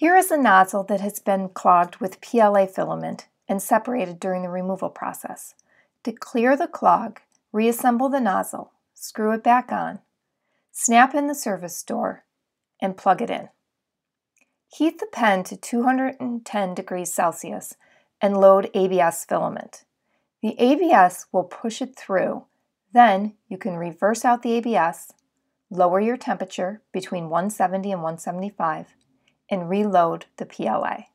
Here is a nozzle that has been clogged with PLA filament and separated during the removal process. To clear the clog, reassemble the nozzle, screw it back on, snap in the service door, and plug it in. Heat the pen to 210 degrees Celsius and load ABS filament. The ABS will push it through. Then you can reverse out the ABS, lower your temperature between 170 and 175, and reload the PLA.